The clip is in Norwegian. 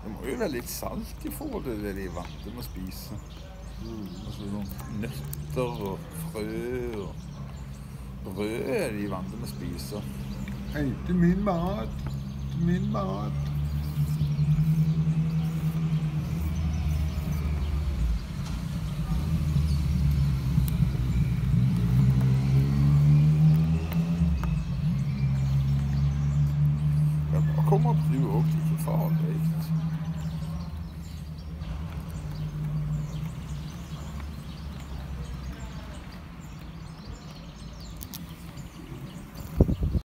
Det må jo være litt salt i forhold til det de er vant til å spise. Altså sånn nøtter og frø og brød de vant til å spise. Hente min mat. Min mat. como abriu, oh, que, que fala.